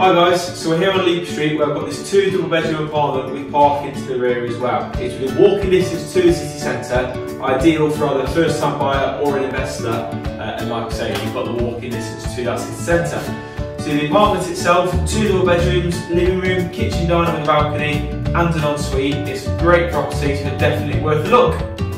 Hi guys, so we're here on Leaper Street where I've got this two double bedroom apartment with parking to the rear as well. It's within walking distance to the city centre, ideal for either a first time buyer or an investor uh, and like I say you've got the walking distance to that city centre. So the apartment itself, two double bedrooms, living room, kitchen, dining with balcony and an ensuite. It's a great property so definitely worth a look.